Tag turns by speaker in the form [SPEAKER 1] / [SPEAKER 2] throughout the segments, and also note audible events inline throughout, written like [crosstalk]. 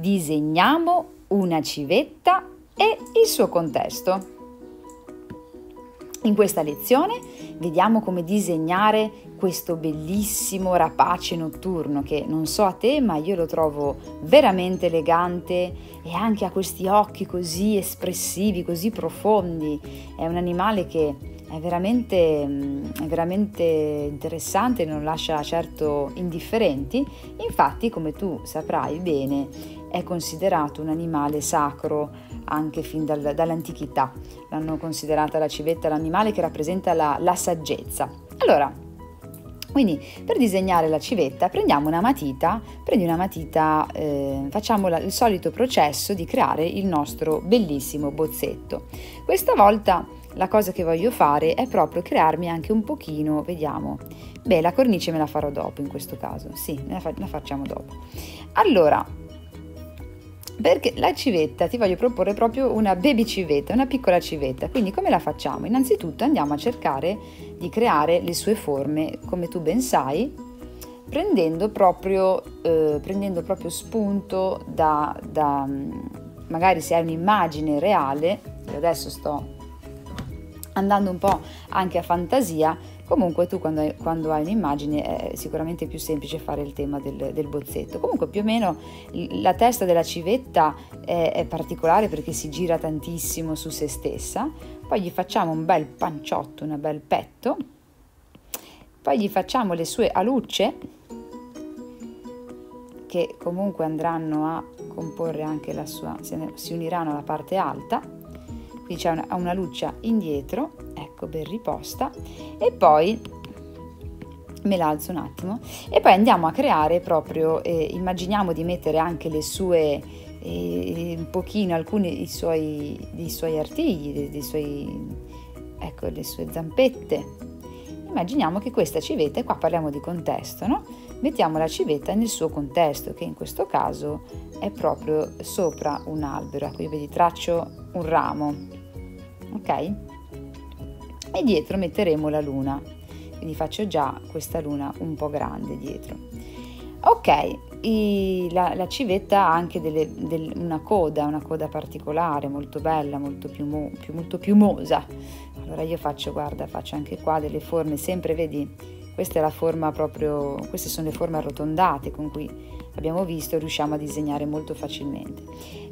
[SPEAKER 1] Disegniamo una civetta e il suo contesto. In questa lezione vediamo come disegnare questo bellissimo rapace notturno che non so a te ma io lo trovo veramente elegante e anche ha questi occhi così espressivi, così profondi. È un animale che è veramente, è veramente interessante, non lascia certo indifferenti. Infatti, come tu saprai bene, è considerato un animale sacro anche fin dal, dall'antichità. L'hanno considerata la civetta l'animale che rappresenta la, la saggezza. Allora, quindi per disegnare la civetta prendiamo una matita, prendi una matita, eh, facciamo la, il solito processo di creare il nostro bellissimo bozzetto. Questa volta la cosa che voglio fare è proprio crearmi anche un pochino, vediamo, beh la cornice me la farò dopo in questo caso, sì, la, fa, la facciamo dopo. Allora, perché la civetta ti voglio proporre proprio una baby civetta, una piccola civetta. Quindi come la facciamo? Innanzitutto andiamo a cercare di creare le sue forme, come tu ben sai, prendendo proprio, eh, prendendo proprio spunto da, da, magari se hai un'immagine reale, io adesso sto andando un po' anche a fantasia, Comunque tu quando hai, quando hai, un'immagine è sicuramente più semplice fare il tema del, del bozzetto. Comunque più o meno la testa della civetta è, è, particolare perché si gira tantissimo su se stessa, poi gli facciamo un bel panciotto, un bel petto, poi gli facciamo le sue alucce che comunque andranno a comporre anche la sua, si uniranno alla parte alta qui c'è una, una luccia indietro, ecco ben riposta, e poi me l'alzo un attimo e poi andiamo a creare proprio, eh, immaginiamo di mettere anche le sue, eh, un pochino alcuni dei suoi, dei suoi artigli, dei, dei suoi, ecco, le sue zampette. Immaginiamo che questa civetta, qua parliamo di contesto, no? Mettiamo la civetta nel suo contesto, che in questo caso è proprio sopra un albero. Qui vedi, traccio un ramo, ok? E dietro metteremo la luna, quindi faccio già questa luna un po' grande dietro. Ok, i, la, la, civetta ha anche delle, del, una coda, una coda particolare, molto bella, molto, piumo, più, molto piumosa. Allora io faccio, guarda, faccio anche qua delle forme, sempre vedi, questa è la forma proprio, queste sono le forme arrotondate con cui abbiamo visto riusciamo a disegnare molto facilmente.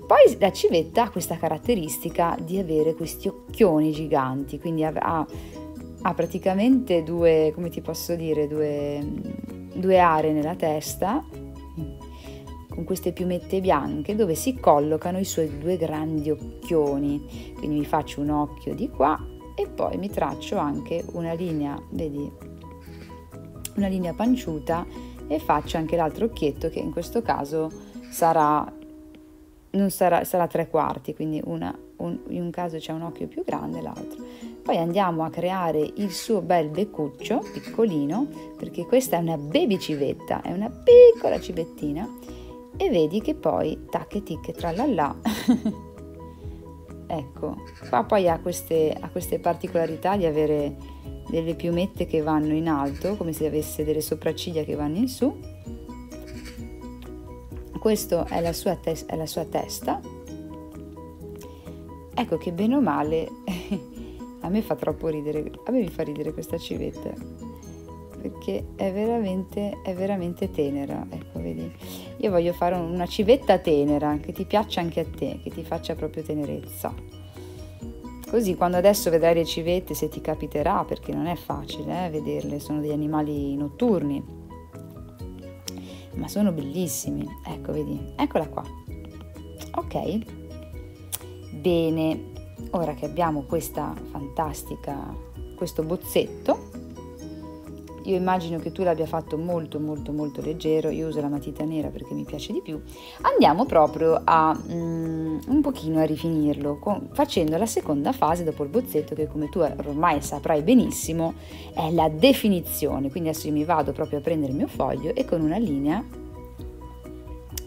[SPEAKER 1] Poi la civetta ha questa caratteristica di avere questi occhioni giganti, quindi ha, ha praticamente due, come ti posso dire, due, due aree nella testa con queste piumette bianche dove si collocano i suoi due grandi occhioni. Quindi mi faccio un occhio di qua e poi mi traccio anche una linea, vedi, una linea panciuta e faccio anche l'altro occhietto che in questo caso sarà non sarà, sarà tre quarti, quindi una, un, in un caso c'è un occhio più grande, l'altro. Poi andiamo a creare il suo bel beccuccio, piccolino, perché questa è una baby civetta, è una piccola civettina, e vedi che poi tac e tic tralala. [laughs] ecco, qua poi ha queste, ha queste particolarità di avere delle piumette che vanno in alto, come se avesse delle sopracciglia che vanno in su, questa è, te- è la sua testa. Ecco che bene o male [laughs] a me fa troppo ridere, a me mi fa ridere questa civetta perché è veramente, è veramente tenera. Ecco, vedi, io voglio fare una civetta tenera che ti piaccia anche a te, che ti faccia proprio tenerezza. Così quando adesso vedrai le civette, se ti capiterà, perché non è facile eh, vederle, sono degli animali notturni, ma sono bellissimi. Ecco, vedi, eccola qua. Ok, bene, ora che abbiamo questa fantastica, questo bozzetto, io immagino che tu l'abbia fatto molto molto molto leggero, io uso la matita nera perché mi piace di più, andiamo proprio a mm, un pochino a rifinirlo con, facendo la seconda fase dopo il bozzetto che come tu ormai saprai benissimo è la definizione, quindi adesso io mi vado proprio a prendere il mio foglio e con una linea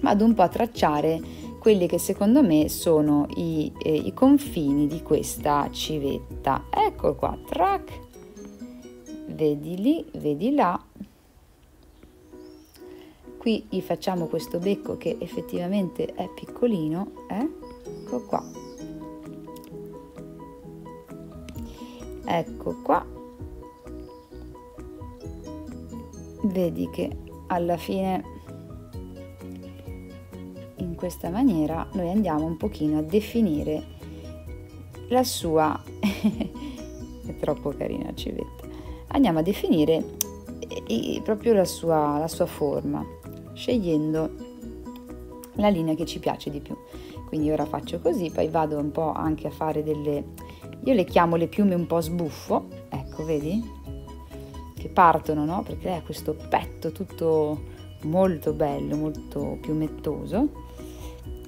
[SPEAKER 1] vado un po' a tracciare quelli che secondo me sono i, eh, i confini di questa civetta. Ecco qua, track vedi lì, vedi là. qui gli facciamo questo becco che effettivamente è piccolino eh? ecco qua ecco qua vedi che alla fine in questa maniera noi andiamo un pochino a definire la sua [laughs] è troppo carina civetta andiamo a definire proprio la sua, la sua forma scegliendo la linea che ci piace di più. Quindi ora faccio così poi vado un po' anche a fare delle io le chiamo le piume un po' sbuffo ecco vedi? Che partono no? Perché ha questo petto tutto molto bello molto piumettoso.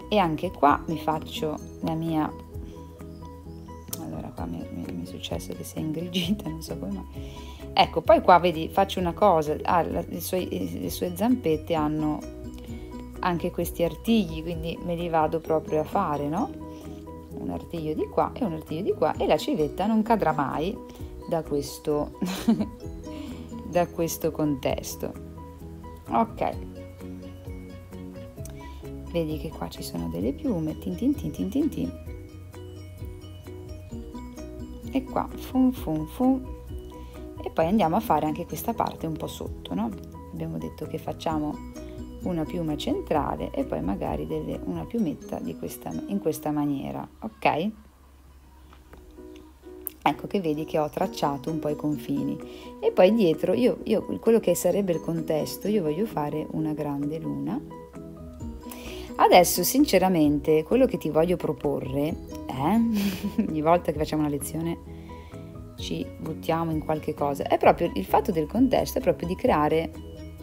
[SPEAKER 1] E anche qua mi faccio la mia allora qua mi, mi, mi è successo che si è ingrigita non so come mai ecco poi qua vedi faccio una cosa ah, le, sue, le sue zampette hanno anche questi artigli quindi me li vado proprio a fare no un artiglio di qua e un artiglio di qua e la civetta non cadrà mai da questo [laughs] da questo contesto ok vedi che qua ci sono delle piume, tin tin tin tin tin tin. E qua fum fum fum. E poi andiamo a fare anche questa parte un po' sotto, no? Abbiamo detto che facciamo una piuma centrale e poi magari delle, una piumetta questa, in questa maniera, ok? Ecco che vedi che ho tracciato un po' i confini e poi dietro io, io quello che sarebbe il contesto, io voglio fare una grande luna Adesso sinceramente quello che ti voglio proporre è, [laughs] ogni volta che facciamo una lezione ci buttiamo in qualche cosa, è proprio il fatto del contesto, è proprio di creare,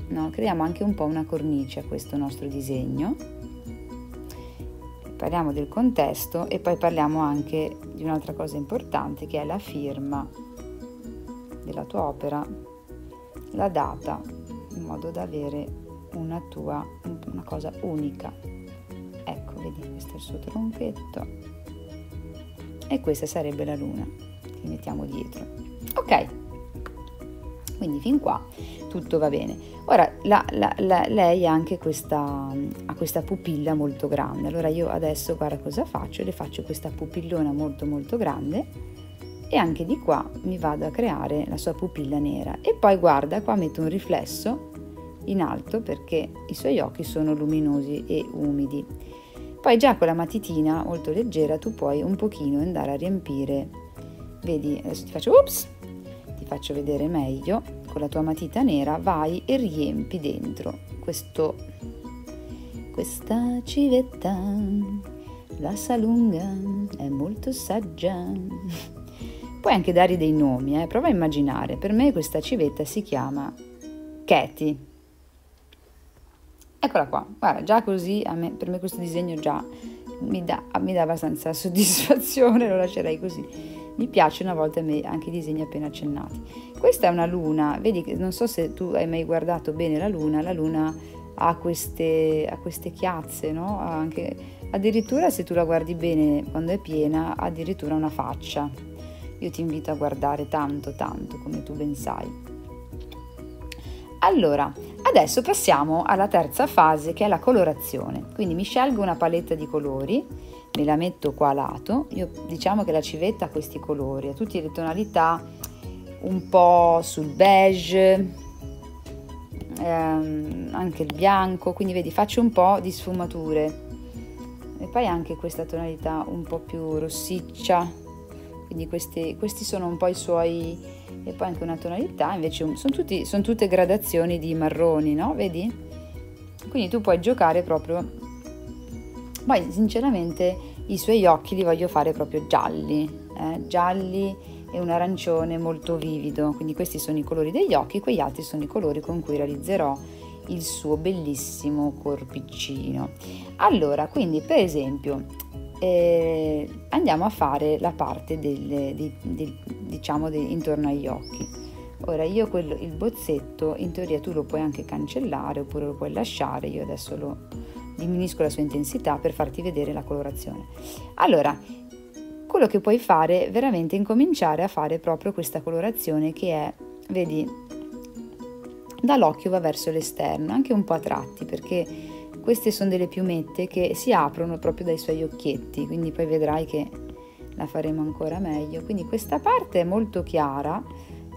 [SPEAKER 1] no, creiamo anche un po' una cornice a questo nostro disegno. Parliamo del contesto e poi parliamo anche di un'altra cosa importante che è la firma della tua opera, la data, in modo da avere una tua, una cosa unica. Vedi questo è il suo tronchetto. E questa sarebbe la luna che mettiamo dietro. Ok. Quindi fin qua tutto va bene. Ora la, la, la, lei ha anche questa, ha questa pupilla molto grande. Allora io adesso guarda cosa faccio? Le faccio questa pupillona molto molto grande e anche di qua mi vado a creare la sua pupilla nera. E poi guarda qua metto un riflesso in alto perché i suoi occhi sono luminosi e umidi. Poi già con la matitina molto leggera tu puoi un pochino andare a riempire, vedi, adesso ti faccio, ups, ti faccio vedere meglio, con la tua matita nera vai e riempi dentro questo, questa civetta, la sa lunga è molto saggia. Puoi anche dare dei nomi, eh? prova a immaginare, per me questa civetta si chiama Katie Eccola qua, guarda, già così me, per me questo disegno già mi dà, mi dà abbastanza [laughs] soddisfazione, lo lascerei così. Mi piacciono a volte a me anche i disegni appena accennati. Questa è una luna, vedi non so se tu hai mai guardato bene la luna, la luna ha queste, ha queste chiazze, no? Anche, addirittura se tu la guardi bene quando è piena, addirittura una faccia. Io ti invito a guardare tanto, tanto, come tu ben sai. Allora, adesso passiamo alla terza fase che è la colorazione. Quindi mi scelgo una paletta di colori, me la metto qua a lato. Io diciamo che la civetta ha questi colori, ha tutte le tonalità un po' sul beige, ehm, anche il bianco, quindi vedi faccio un po' di sfumature. E poi anche questa tonalità un po' più rossiccia, quindi questi, questi sono un po' i suoi e poi anche una tonalità, invece sono, tutti, sono tutte gradazioni di marroni, no? Vedi? Quindi tu puoi giocare proprio... Poi sinceramente i suoi occhi li voglio fare proprio gialli, eh? gialli e un arancione molto vivido, quindi questi sono i colori degli occhi, quegli altri sono i colori con cui realizzerò il suo bellissimo corpiccino. Allora, quindi per esempio eh, andiamo a fare la parte del, del, del, diciamo intorno agli occhi. Ora io quello, il bozzetto in teoria tu lo puoi anche cancellare oppure lo puoi lasciare, io adesso lo diminuisco la sua intensità per farti vedere la colorazione. Allora, quello che puoi fare è veramente incominciare a fare proprio questa colorazione che è, vedi, dall'occhio va verso l'esterno, anche un po' a tratti, perché queste sono delle piumette che si aprono proprio dai suoi occhietti, quindi poi vedrai che la faremo ancora meglio. Quindi questa parte è molto chiara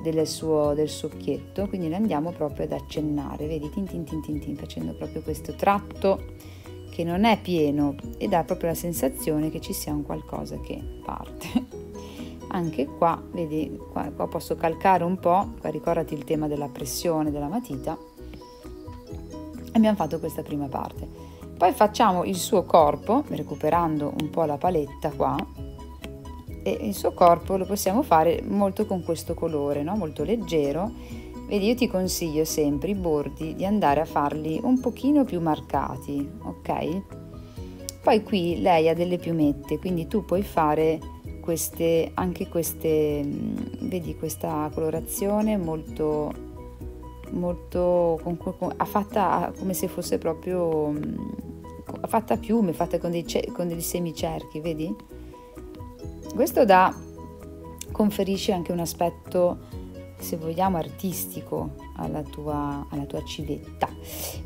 [SPEAKER 1] del suo, del suo occhietto, quindi la andiamo proprio ad accennare, vedi, tin tin tin tin tin, facendo proprio questo tratto che non è pieno e dà proprio la sensazione che ci sia un qualcosa che parte. [laughs] Anche qua, vedi, qua, qua posso calcare un po', qua ricordati il tema della pressione della matita, abbiamo fatto questa prima parte. Poi facciamo il suo corpo, recuperando un po' la paletta qua, e il suo corpo lo possiamo fare molto con questo colore, no? molto leggero. Vedi, io ti consiglio sempre i bordi di andare a farli un pochino più marcati, ok? Poi qui lei ha delle piumette, quindi tu puoi fare queste, anche queste, mm, vedi questa colorazione molto, molto, con, con, fatta come se fosse proprio, mm, fatta a piume, fatta con, dei, con degli semicerchi, vedi? Questo dà, conferisce anche un aspetto, se vogliamo, artistico alla tua, alla tua civetta.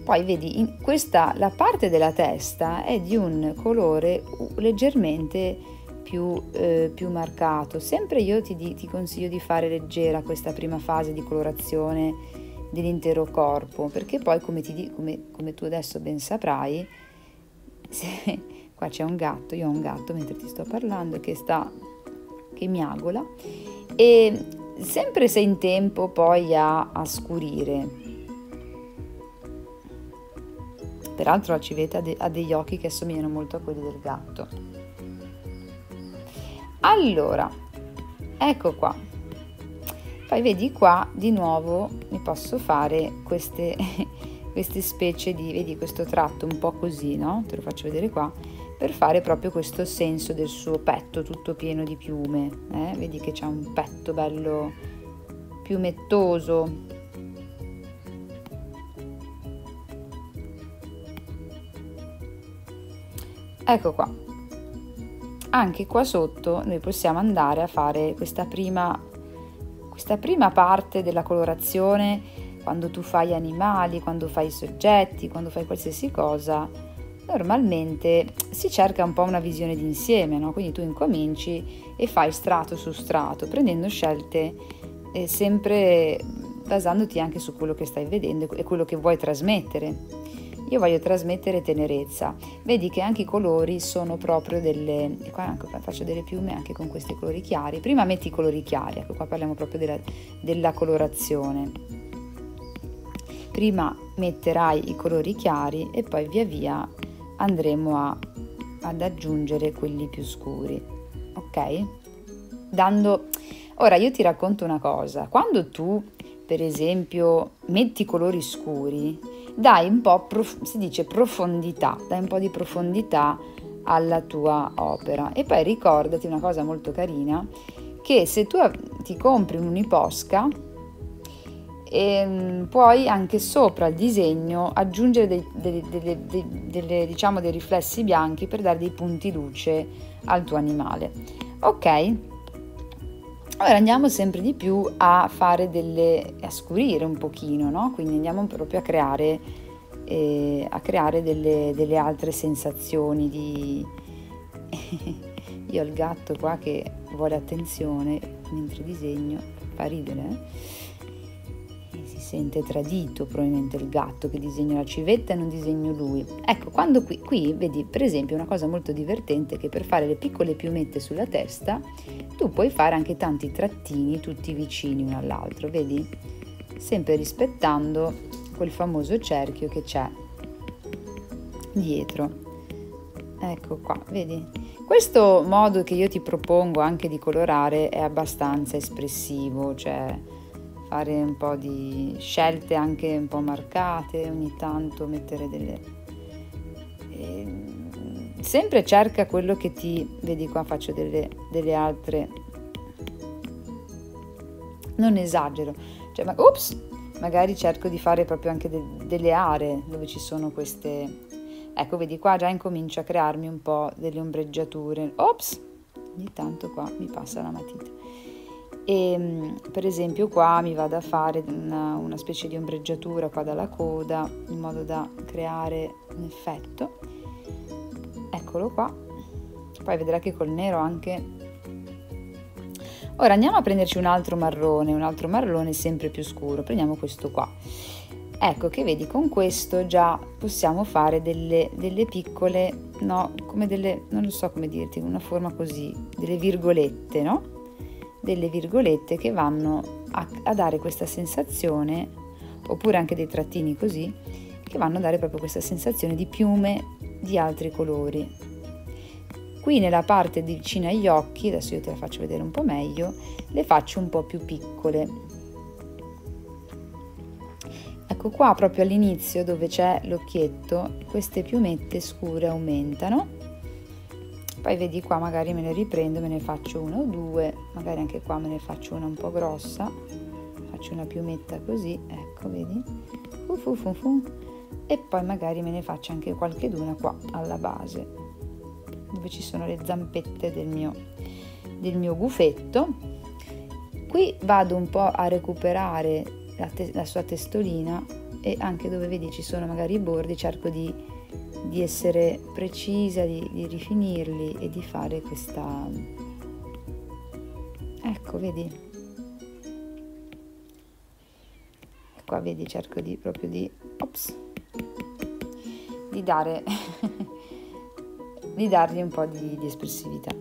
[SPEAKER 1] Poi vedi, questa, la parte della testa è di un colore leggermente più, eh, più marcato. Sempre io ti, ti consiglio di fare leggera questa prima fase di colorazione dell'intero corpo, perché poi, come, ti, come, come tu adesso ben saprai, se, [laughs] Qua c'è un gatto, io ho un gatto mentre ti sto parlando che sta, che miagola e sempre se in tempo poi a, a scurire. Peraltro la civetta ha degli occhi che assomigliano molto a quelli del gatto. Allora, ecco qua. Poi vedi qua di nuovo mi posso fare queste, [laughs] queste specie di, vedi questo tratto un po' così, no? Te lo faccio vedere qua per fare proprio questo senso del suo petto tutto pieno di piume. Eh? Vedi che c'ha un petto bello piumettoso. Ecco qua. Anche qua sotto noi possiamo andare a fare questa prima, questa prima parte della colorazione quando tu fai animali, quando fai soggetti, quando fai qualsiasi cosa normalmente si cerca un po' una visione d'insieme, no? quindi tu incominci e fai strato su strato, prendendo scelte eh, sempre basandoti anche su quello che stai vedendo e quello che vuoi trasmettere. Io voglio trasmettere tenerezza. Vedi che anche i colori sono proprio delle... Qua faccio delle piume anche con questi colori chiari. Prima metti i colori chiari, ecco qua parliamo proprio della, della colorazione. Prima metterai i colori chiari e poi via via andremo a, ad aggiungere quelli più scuri, ok? Dando... Ora io ti racconto una cosa, quando tu per esempio metti colori scuri, dai un po', prof- si dice profondità, dai un po' di profondità alla tua opera e poi ricordati una cosa molto carina, che se tu ti compri un'uniposca e ehm, puoi anche sopra il disegno aggiungere dei, dei, dei, delle, diciamo, dei riflessi bianchi per dare dei punti luce al tuo animale. Ok, ora andiamo sempre di più a fare delle, a scurire un pochino, no? quindi andiamo proprio a creare, eh, a creare delle, delle altre sensazioni di... [laughs] Io ho il gatto qua che vuole attenzione mentre disegno, fa ridere. Eh? Sente tradito probabilmente il gatto che disegna la civetta e non disegno lui. Ecco, quando qui, qui vedi per esempio una cosa molto divertente che per fare le piccole piumette sulla testa tu puoi fare anche tanti trattini tutti vicini uno all'altro, vedi? Sempre rispettando quel famoso cerchio che c'è dietro. Ecco qua, vedi? Questo modo che io ti propongo anche di colorare è abbastanza espressivo, cioè fare un po' di scelte anche un po' marcate, ogni tanto mettere delle... E sempre cerca quello che ti... vedi qua faccio delle, delle altre... Non esagero, cioè, ma, ups, magari cerco di fare proprio anche de, delle aree dove ci sono queste... Ecco, vedi qua già incomincio a crearmi un po' delle ombreggiature. Ops, ogni tanto qua mi passa la matita e mm, per esempio qua mi vado a fare una, una specie di ombreggiatura qua dalla coda in modo da creare un effetto. Eccolo qua. Poi vedrà che col nero anche. Ora andiamo a prenderci un altro marrone un altro marrone sempre più scuro. Prendiamo questo qua. Ecco che vedi con questo già possiamo fare delle, delle piccole no come delle non so come dirti una forma così delle virgolette no delle virgolette che vanno a, a dare questa sensazione oppure anche dei trattini così che vanno a dare proprio questa sensazione di piume di altri colori. Qui nella parte vicina agli occhi adesso io te la faccio vedere un po' meglio le faccio un po' più piccole. Ecco qua proprio all'inizio dove c'è l'occhietto queste piumette scure aumentano poi vedi qua magari me ne riprendo me ne faccio una o due magari anche qua me ne faccio una un po' grossa faccio una piumetta così ecco vedi? Fu fu fu. E poi magari me ne faccio anche qualche duna qua alla base dove ci sono le zampette del mio, del mio gufetto. Qui vado un po' a recuperare la, te- la sua testolina e anche dove vedi ci sono magari i bordi cerco di, di essere precisa, di, di rifinirli e di fare questa... Ecco, vedi? Qua vedi cerco di proprio di... Ops, di dare... [laughs] di dargli un po' di, di espressività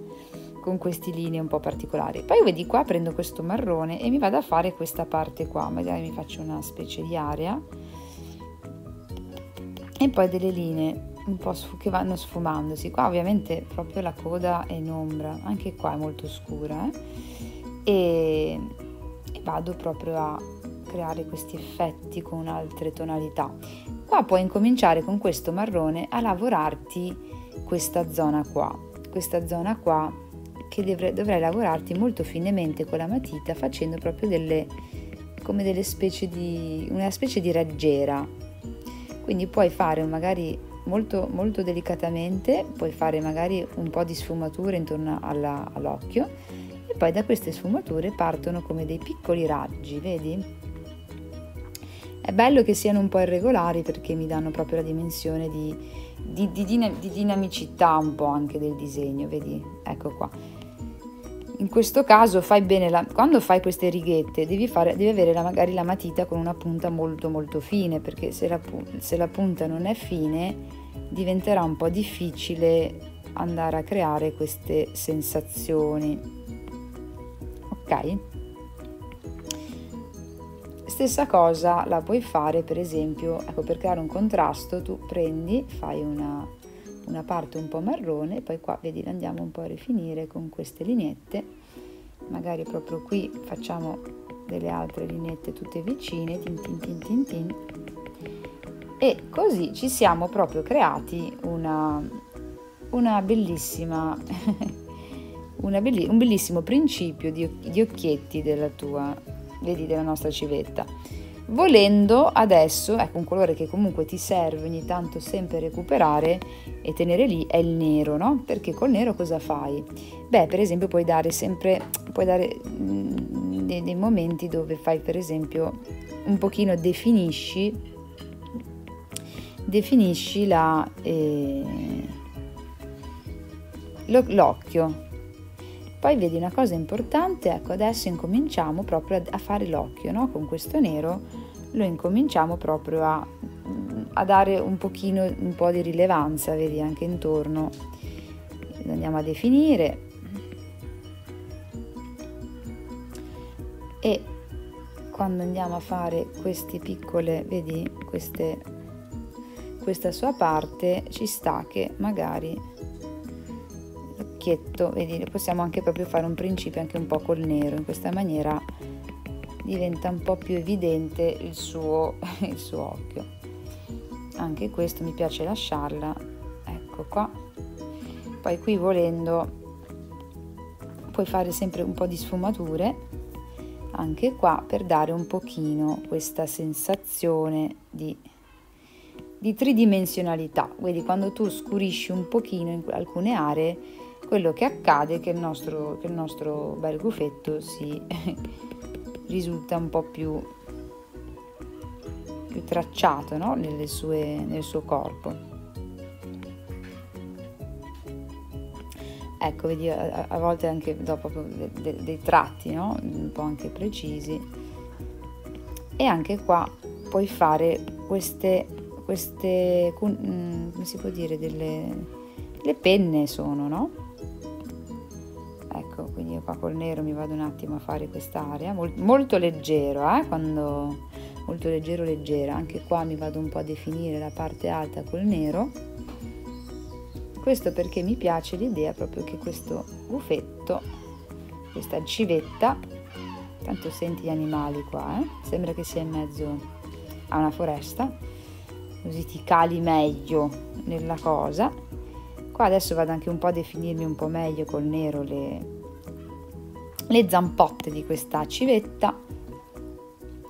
[SPEAKER 1] con queste linee un po' particolari. Poi vedi qua prendo questo marrone e mi vado a fare questa parte qua, magari mi faccio una specie di area e poi delle linee un po' che vanno sfumandosi. Qua ovviamente proprio la coda è in ombra, anche qua è molto scura eh? e, e vado proprio a creare questi effetti con altre tonalità. Qua puoi incominciare con questo marrone a lavorarti questa zona qua. Questa zona qua che dovrai, dovrai lavorarti molto finemente con la matita facendo proprio delle come delle specie di una specie di raggiera quindi puoi fare magari molto molto delicatamente puoi fare magari un po' di sfumature intorno alla, all'occhio e poi da queste sfumature partono come dei piccoli raggi vedi? È bello che siano un po' irregolari perché mi danno proprio la dimensione di, di, di, di dinamicità un po' anche del disegno vedi? Ecco qua in questo caso fai bene la, quando fai queste righette devi, fare, devi avere la, magari la matita con una punta molto molto fine perché se la, se la punta non è fine diventerà un po' difficile andare a creare queste sensazioni. Ok? Stessa cosa la puoi fare per esempio ecco per creare un contrasto tu prendi fai una una parte un po' marrone poi qua vedi andiamo un po' a rifinire con queste lineette. Magari proprio qui facciamo delle altre lineette tutte vicine tin tin tin tin tin. E così ci siamo proprio creati una, una bellissima [laughs] una belli, un bellissimo principio di, di occhietti della tua vedi della nostra civetta volendo adesso, ecco un colore che comunque ti serve ogni tanto sempre recuperare e tenere lì è il nero, no? Perché col nero cosa fai? Beh, per esempio puoi dare sempre, puoi dare mm, dei, dei momenti dove fai per esempio un pochino definisci, definisci la, eh, l'occhio, poi vedi una cosa importante, ecco adesso incominciamo proprio a, fare l'occhio, no? Con questo nero lo incominciamo proprio a, a dare un pochino, un po' di rilevanza, vedi anche intorno. Andiamo a definire. E quando andiamo a fare queste piccole, vedi, queste, questa sua parte, ci sta che magari occhietto, vedi, possiamo anche proprio fare un principio anche un po' col nero, in questa maniera diventa un po' più evidente il suo, [laughs] il suo occhio. Anche questo mi piace lasciarla, ecco qua. Poi qui volendo puoi fare sempre un po' di sfumature anche qua per dare un pochino questa sensazione di, di tridimensionalità. Vedi, quando tu scurisci un pochino in alcune aree quello che accade è che il nostro, che il nostro bel gufetto si [laughs] risulta un po' più, più tracciato no? sue, nel suo corpo. Ecco, vedi, a, a volte anche dopo de, de, dei tratti, no? un po' anche precisi. E anche qua puoi fare queste, queste mm, come si può dire, delle le penne sono, no? Ecco, quindi io qua col nero mi vado un attimo a fare quest'area, molto, molto leggero, eh? Quando, molto leggero, leggera. Anche qua mi vado un po' a definire la parte alta col nero questo perché mi piace l'idea proprio che questo buffetto, questa civetta, tanto senti gli animali qua, eh? sembra che sia in mezzo a una foresta, così ti cali meglio nella cosa. Qua adesso vado anche un po' a definirmi un po' meglio col nero le, le zampotte di questa civetta.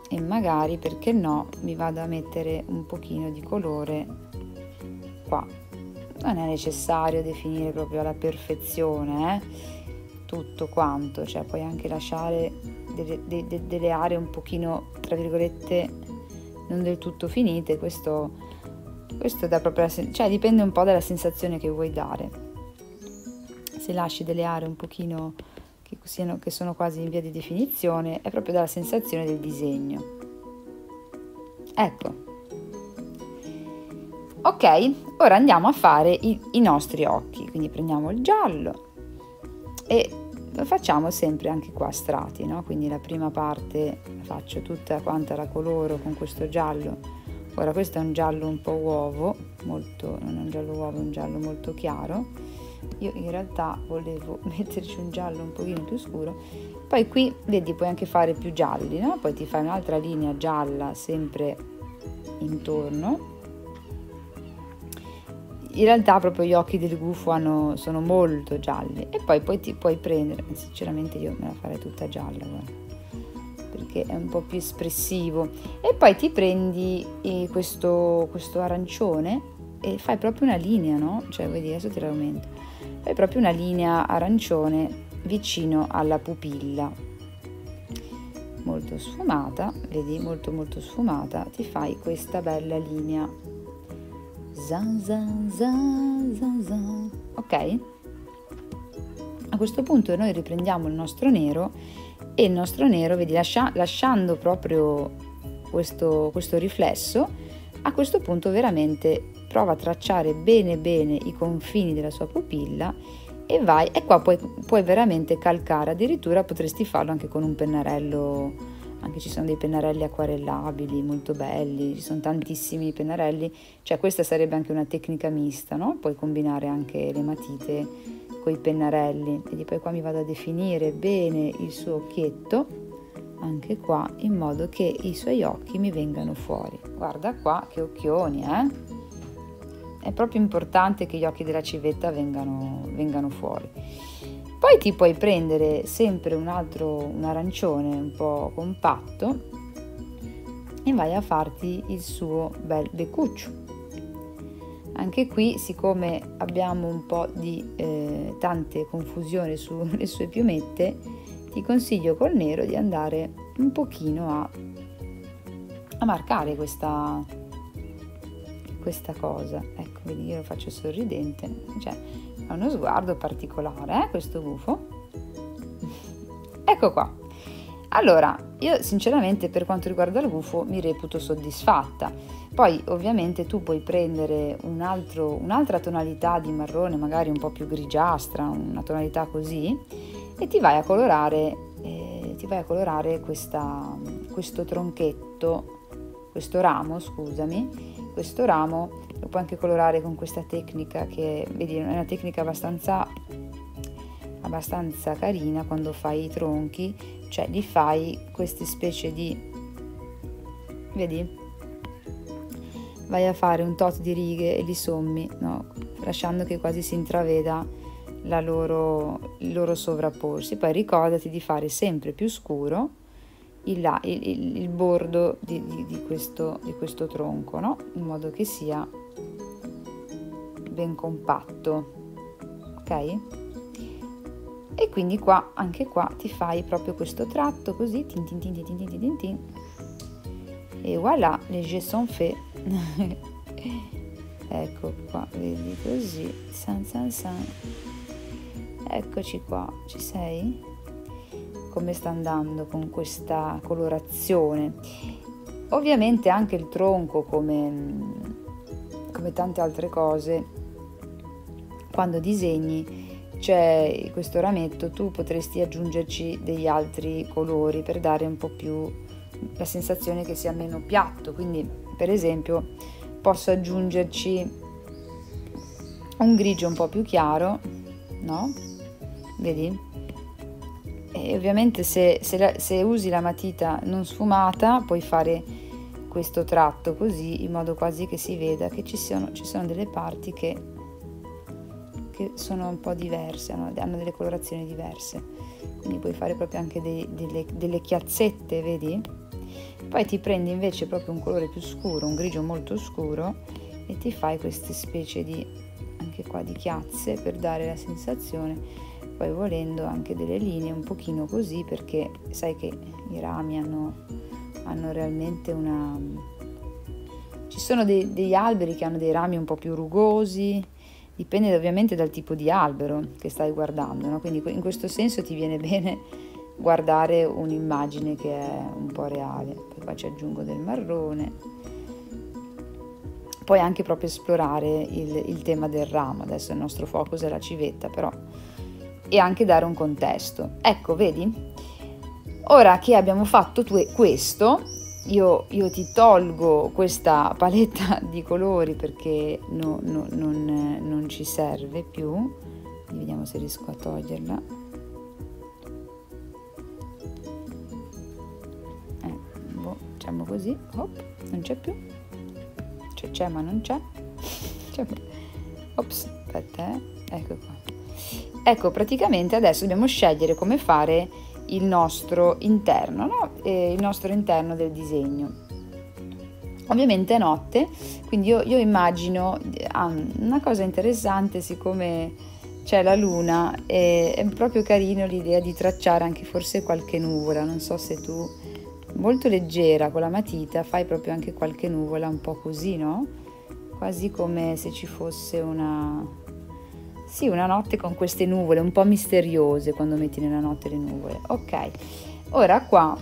[SPEAKER 1] E magari perché no mi vado a mettere un pochino di colore qua. Non è necessario definire proprio alla perfezione eh? tutto quanto, cioè puoi anche lasciare delle, de, delle aree un pochino, tra virgolette, non del tutto finite, questo, questo dà proprio la, cioè dipende un po' dalla sensazione che vuoi dare. Se lasci delle aree un pochino che, siano, che sono quasi in via di definizione, è proprio dalla sensazione del disegno. Ecco, Ok, ora andiamo a fare i, i nostri occhi, quindi prendiamo il giallo e lo facciamo sempre anche qua a strati, no? quindi la prima parte faccio tutta quanta la coloro con questo giallo. Ora questo è un giallo un po' uovo, molto, non è un giallo uovo, è un giallo molto chiaro. Io in realtà volevo [laughs] metterci un giallo un pochino più scuro. Poi qui vedi puoi anche fare più gialli, no? Poi ti fai un'altra linea gialla sempre intorno in realtà proprio gli occhi del gufo hanno, sono molto gialli e poi, poi ti puoi prendere, sinceramente io me la farei tutta gialla guarda, perché è un po' più espressivo e poi ti prendi eh, questo, questo arancione e fai proprio una linea, no? Cioè, vedi, adesso ti l'aumento. Fai proprio una linea arancione vicino alla pupilla. Molto sfumata, vedi, molto molto sfumata, ti fai questa bella linea Zan, zan, zan, zan, zan. Ok? A questo punto noi riprendiamo il nostro nero e il nostro nero, vedi, lascia, lasciando proprio questo, questo riflesso, a questo punto veramente prova a tracciare bene bene i confini della sua pupilla e vai e qua puoi, puoi veramente calcare, addirittura potresti farlo anche con un pennarello anche ci sono dei pennarelli acquarellabili molto belli, ci sono tantissimi pennarelli, cioè questa sarebbe anche una tecnica mista, no? Puoi combinare anche le matite con i pennarelli, vedi poi qua mi vado a definire bene il suo occhietto, anche qua in modo che i suoi occhi mi vengano fuori. Guarda qua che occhioni, eh? È proprio importante che gli occhi della civetta vengano, vengano fuori. Poi ti puoi prendere sempre un altro, un arancione un po' compatto e vai a farti il suo bel beccuccio. Anche qui, siccome abbiamo un po' di eh, tante confusioni sulle [laughs] sue piumette, ti consiglio col nero di andare un pochino a, a marcare questa, questa cosa. Ecco, vedi, io lo faccio sorridente, cioè ha uno sguardo particolare, eh, questo gufo. [laughs] ecco qua. Allora, io sinceramente per quanto riguarda il gufo mi reputo soddisfatta. Poi ovviamente tu puoi prendere un altro, un'altra tonalità di marrone, magari un po' più grigiastra, una tonalità così, e ti vai a colorare, eh, ti vai a colorare questa, questo tronchetto, questo ramo, scusami, questo ramo lo puoi anche colorare con questa tecnica che vedi è una tecnica abbastanza abbastanza carina quando fai i tronchi cioè li fai queste specie di vedi vai a fare un tot di righe e li sommi no? lasciando che quasi si intraveda loro, il loro sovrapporsi poi ricordati di fare sempre più scuro il, il, il bordo di, di, di, questo, di, questo, tronco, no? in modo che sia ben compatto. Ok? e quindi qua, anche qua, ti fai proprio questo tratto così, tin tin tin tin tin tin tin, tin. E voilà, les jeux sont faits. [laughs] ecco qua, vedi così, san san san. Eccoci qua, ci sei? Come sta andando con questa colorazione? Ovviamente anche il tronco, come, come tante altre cose, quando disegni c'è questo rametto, tu potresti aggiungerci degli altri colori per dare un po' più la sensazione che sia meno piatto. Quindi, per esempio, posso aggiungerci un grigio un po' più chiaro, no? Vedi? E ovviamente se, se, la, se usi la matita non sfumata puoi fare questo tratto così in modo quasi che si veda che ci sono, ci sono delle parti che che sono un po' diverse, hanno, hanno delle colorazioni diverse. Quindi puoi fare proprio anche dei, delle, delle chiazzette, vedi? Poi ti prendi invece proprio un colore più scuro, un grigio molto scuro e ti fai queste specie di, anche qua, di chiazze per dare la sensazione, poi volendo anche delle linee un pochino così perché sai che i rami hanno, hanno realmente una... Ci sono dei, degli alberi che hanno dei rami un po' più rugosi, dipende ovviamente dal tipo di albero che stai guardando, no? quindi in questo senso ti viene bene guardare un'immagine che è un po' reale. Poi qua ci aggiungo del marrone. Puoi anche proprio esplorare il, il tema del ramo, adesso il nostro focus è la civetta, però, e anche dare un contesto. Ecco, vedi? Ora che abbiamo fatto questo, io, io, ti tolgo questa [laughs] paletta di colori perché no, no, non, non, ci serve più vediamo se riesco a toglierla facciamo così Hop, non c'è più c'è, c'è ma non c'è ops aspetta eh. ecco qua ecco praticamente adesso dobbiamo scegliere come fare il nostro interno, no? eh, il nostro interno del disegno. Ovviamente è notte, quindi io, io immagino ah, una cosa interessante, siccome c'è la luna, è, è proprio carino l'idea di tracciare anche forse qualche nuvola, non so se tu molto leggera con la matita fai proprio anche qualche nuvola un po' così, no? Quasi come se ci fosse una, sì, una notte con queste nuvole un po' misteriose quando metti nella notte le nuvole. Ok, ora qua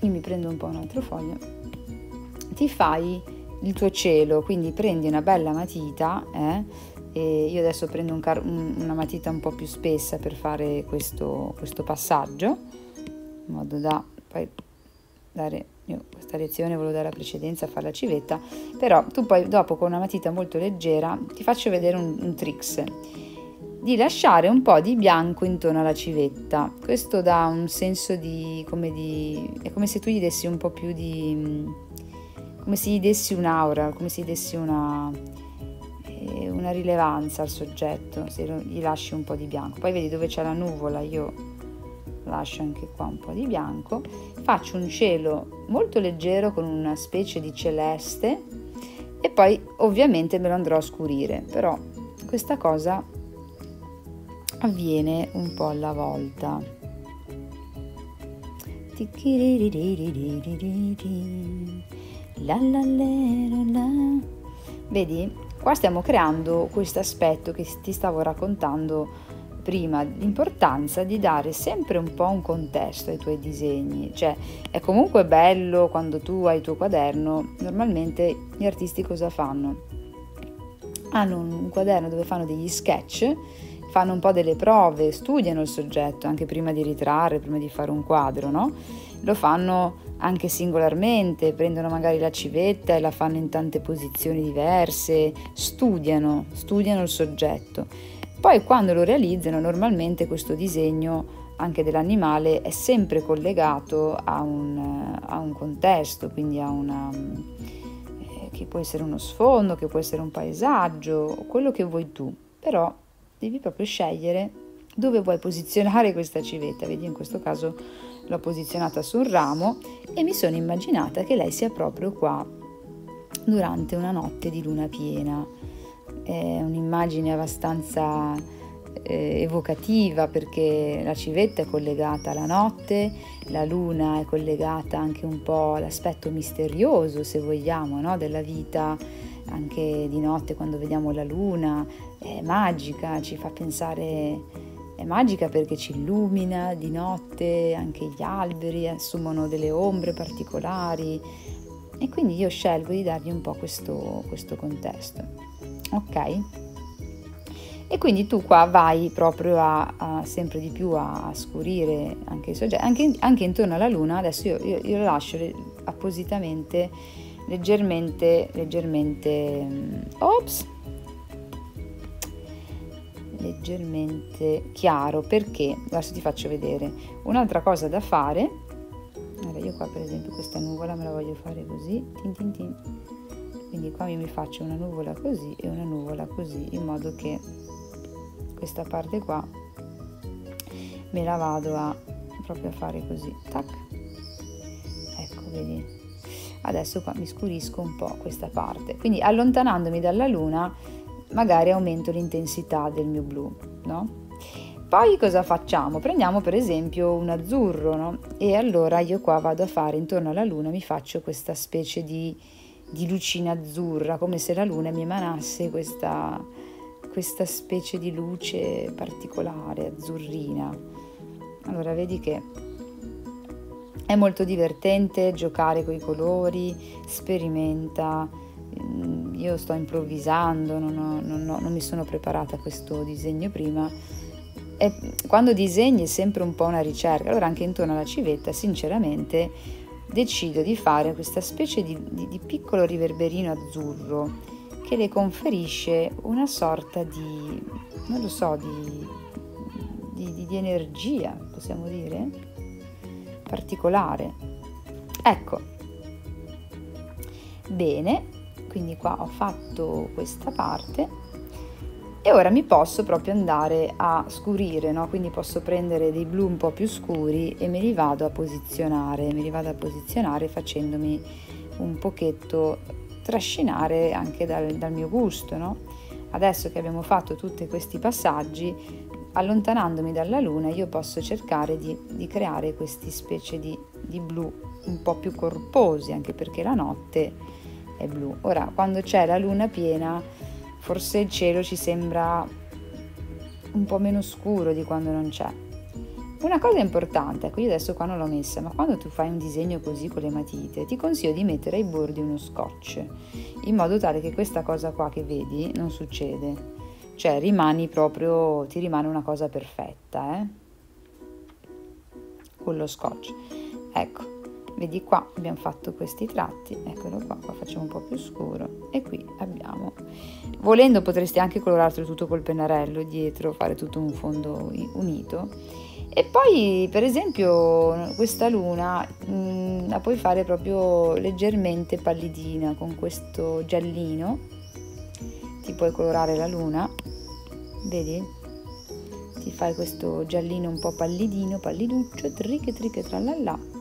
[SPEAKER 1] io mi prendo un po' un altro foglio. Ti fai il tuo cielo, quindi prendi una bella matita, eh, io adesso prendo un un, una matita un po' più spessa per fare questo, questo passaggio, in modo da poi dare io questa lezione volevo dare la precedenza a fare la civetta, però tu poi dopo con una matita molto leggera ti faccio vedere un, un tricks di lasciare un po' di bianco intorno alla civetta. Questo dà un senso di come, di, è come se tu gli dessi un po' più di, come se gli dessi un'aura, come se gli dessi una, eh, una rilevanza al soggetto, se gli lasci un po' di bianco. Poi vedi dove c'è la nuvola, io lascio anche qua un po' di bianco, faccio un cielo molto leggero con una specie di celeste e poi ovviamente me lo andrò a scurire, però questa cosa avviene un po' alla volta. Vedi, qua stiamo creando questo aspetto che ti stavo raccontando prima l'importanza di dare sempre un po' un contesto ai tuoi disegni, cioè è comunque bello quando tu hai il tuo quaderno, normalmente gli artisti cosa fanno? Hanno un quaderno dove fanno degli sketch, fanno un po' delle prove, studiano il soggetto anche prima di ritrarre, prima di fare un quadro, no? Lo fanno anche singolarmente, prendono magari la civetta e la fanno in tante posizioni diverse, studiano, studiano il soggetto poi quando lo realizzano normalmente questo disegno anche dell'animale è sempre collegato a un, a un contesto, quindi a una, eh, che può essere uno sfondo, che può essere un paesaggio, quello che vuoi tu, però devi proprio scegliere dove vuoi posizionare questa civetta. Vedi, in questo caso l'ho posizionata sul ramo e mi sono immaginata che lei sia proprio qua durante una notte di luna piena è un'immagine abbastanza eh, evocativa perché la civetta è collegata alla notte, la luna è collegata anche un po' all'aspetto misterioso, se vogliamo, no? della vita anche di notte quando vediamo la luna, è magica, ci fa pensare è magica perché ci illumina di notte, anche gli alberi assumono delle ombre particolari e quindi io scelgo di dargli un po' questo, questo contesto. Ok? E quindi tu qua vai proprio a, a sempre di più a, scurire anche i soggetti, anche, anche, intorno alla luna, adesso io, io, io lo lascio appositamente leggermente, leggermente, ops, leggermente chiaro perché? Adesso ti faccio vedere. Un'altra cosa da fare. Allora io qua per esempio questa nuvola me la voglio fare così. Tin tin tin. Quindi qua mi faccio una nuvola così e una nuvola così in modo che questa parte qua me la vado a proprio a fare così tac ecco vedi adesso qua mi scurisco un po' questa parte quindi allontanandomi dalla luna magari aumento l'intensità del mio blu, no? Poi cosa facciamo? Prendiamo per esempio un azzurro, no? E allora io qua vado a fare intorno alla luna, mi faccio questa specie di, di lucina azzurra, come se la luna mi emanasse questa, questa specie di luce particolare, azzurrina. Allora vedi che è molto divertente giocare con i colori, sperimenta Mm, io sto improvvisando, non, ho, non, ho, non, mi sono preparata a questo disegno prima. E quando disegni è sempre un po' una ricerca, allora anche intorno alla civetta, sinceramente, decido di fare questa specie di, di, di piccolo riverberino azzurro che le conferisce una sorta di, non lo so, di, di, di energia, possiamo dire, particolare. Ecco, bene, quindi qua ho fatto questa parte e ora mi posso proprio andare a scurire, no? quindi posso prendere dei blu un po' più scuri e me li vado a posizionare, me li vado a posizionare facendomi un pochetto trascinare anche dal, dal mio gusto. No? Adesso che abbiamo fatto tutti questi passaggi, allontanandomi dalla luna io posso cercare di, di creare questi specie di, di blu un po' più corposi, anche perché la notte è blu. Ora, quando c'è la luna piena, forse il cielo ci sembra un po' meno scuro di quando non c'è. Una cosa importante, ecco io adesso qua non l'ho messa, ma quando tu fai un disegno così con le matite, ti consiglio di mettere ai bordi uno scotch, in modo tale che questa cosa qua che vedi non succede. Cioè rimani proprio, ti rimane una cosa perfetta, eh? Con lo scotch. Ecco, vedi qua abbiamo fatto questi tratti eccolo qua qua facciamo un po' più scuro e qui abbiamo volendo potresti anche colorartelo tutto col pennarello dietro fare tutto un fondo unito. E poi per esempio questa luna mh, mm, la puoi fare proprio leggermente pallidina con questo giallino. Ti puoi colorare la luna vedi? Ti fai questo giallino un po' pallidino palliduccio triche triche tralala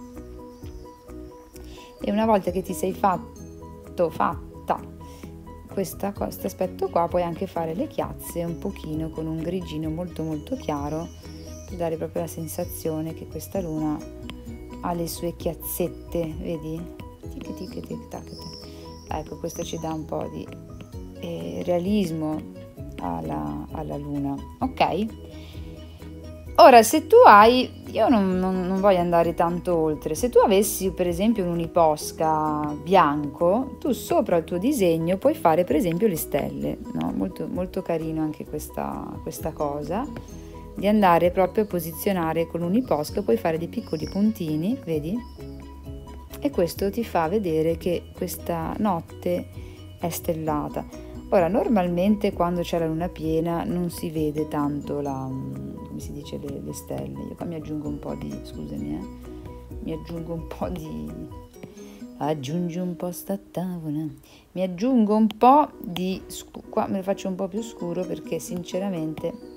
[SPEAKER 1] e una volta che ti sei fatto, fatta questo aspetto qua puoi anche fare le chiazze un pochino con un grigino molto molto chiaro per dare proprio la sensazione che questa luna ha le sue chiazzette vedi? Tic, tic, tic, tac. ecco questo ci dà un po' di eh, realismo alla, alla luna ok ora se tu hai io non, non, non, voglio andare tanto oltre. Se tu avessi per esempio un uniposca bianco, tu sopra il tuo disegno puoi fare per esempio le stelle, no? molto, molto carino anche questa, questa cosa, di andare proprio a posizionare con l'uniposca, puoi fare dei piccoli puntini, vedi? E questo ti fa vedere che questa notte è stellata. Ora, normalmente quando c'è la luna piena non si vede tanto la, come si dice, le, le stelle. Io qua mi aggiungo un po' di, scusami, eh, mi aggiungo un po' di, aggiungi un po' sta tavola, mi aggiungo un po' di, qua me lo faccio un po' più scuro perché sinceramente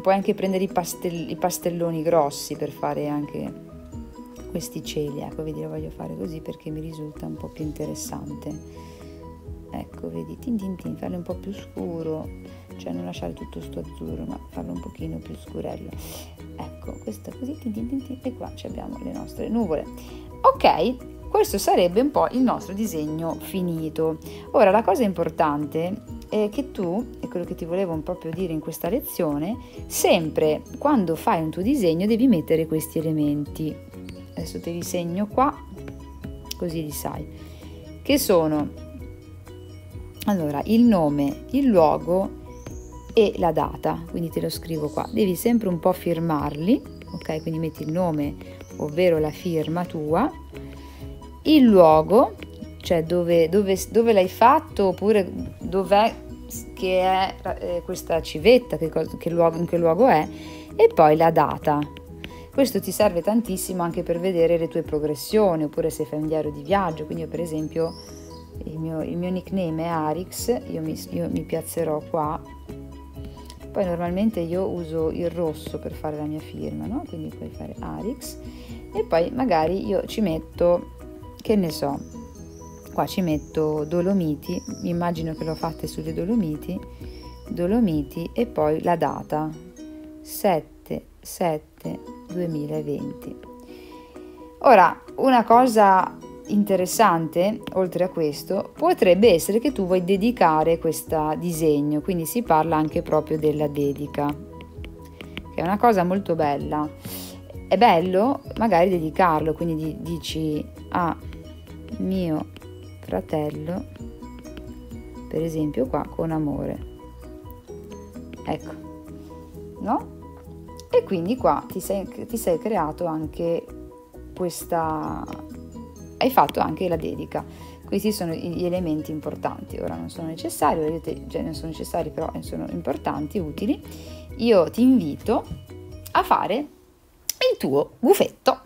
[SPEAKER 1] puoi anche prendere i, pastel, i pastelloni grossi per fare anche questi cieli, ecco vedi lo voglio fare così perché mi risulta un po' più interessante. Ecco vedi tin tin tin farli un po' più scuro cioè non lasciare tutto sto azzurro ma farlo un pochino più scurello. Ecco questa così e qua abbiamo le nostre nuvole. Ok questo sarebbe un po' il nostro disegno finito. Ora la cosa importante è che tu e quello che ti volevo proprio dire in questa lezione sempre quando fai un tuo disegno devi mettere questi elementi. Adesso te li segno qua così li sai. Che sono? Allora il nome il luogo e la data, quindi te lo scrivo qua. Devi sempre un po' firmarli, ok? Quindi metti il nome, ovvero la firma tua, il luogo, cioè dove, dove, dove l'hai fatto oppure dov'è che è eh, questa civetta, che, che luogo, in che luogo è, e poi la data. Questo ti serve tantissimo anche per vedere le tue progressioni, oppure se fai un diario di viaggio, quindi io per esempio il mio, il mio nickname è Arix, io mi, io mi piazzerò qua poi normalmente io uso il rosso per fare la mia firma, no? quindi puoi fare Arix e poi magari io ci metto, che ne so, qua ci metto Dolomiti, immagino che lo fate sulle Dolomiti, Dolomiti e poi la data 7 7 2020. Ora, una cosa interessante, oltre a questo, potrebbe essere che tu vuoi dedicare questo disegno, quindi si parla anche proprio della dedica, che è una cosa molto bella. È bello magari dedicarlo, quindi dici a mio fratello, per esempio qua, con amore. Ecco, no? E quindi qua ti sei, ti sei creato anche questa hai fatto anche la dedica. Questi sono gli elementi importanti, ora non sono necessari, vedete, cioè non sono necessari però sono importanti, utili. Io ti invito a fare il tuo buffetto